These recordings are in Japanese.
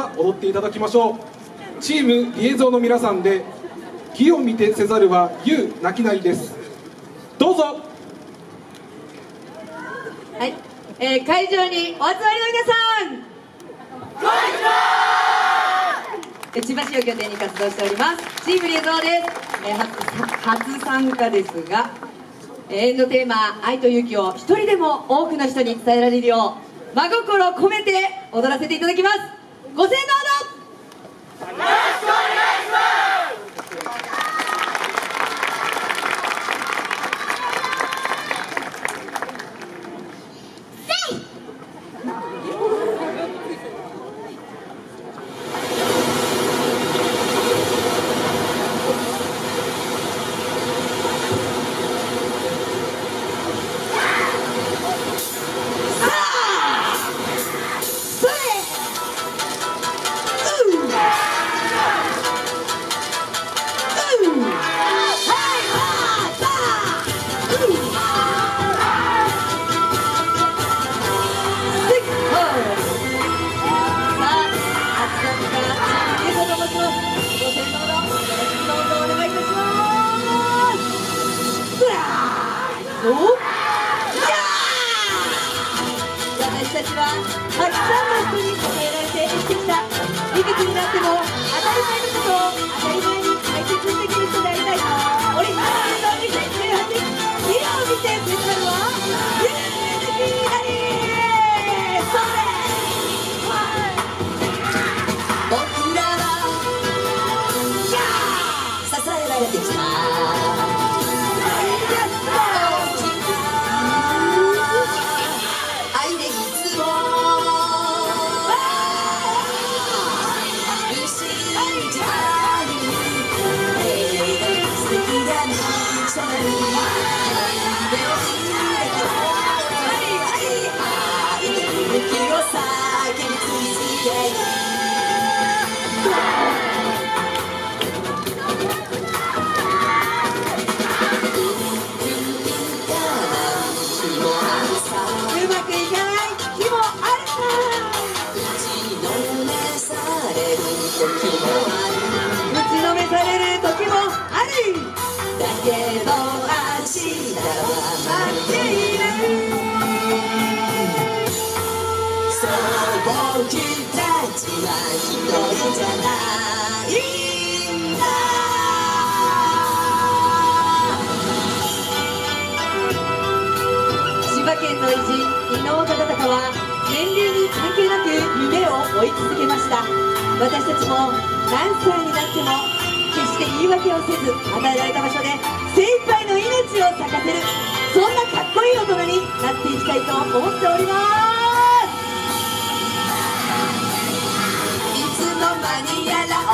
は踊っていただきましょう。チームリエゾーの皆さんで「義を見てせざるは言う泣きない」です。どうぞ。はい、えー、会場にお集まりの皆さん。千葉市を拠点に活動しております。チームリエゾーです、えー、初参加ですがエンドテーマ「愛と勇気」を一人でも多くの人に伝えられるよう真心込めて踊らせていただきます。ご声援 Sorry. 追い続けました。私たちも何歳になっても決して言い訳をせず与えられた場所で精一杯の命を咲かせるそんなかっこいい大人になっていきたいと思っております。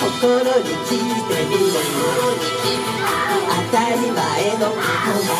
心に聞いてみる当たり前のこと。が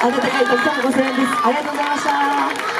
温かいたくさんの5000円です。ありがとうございました。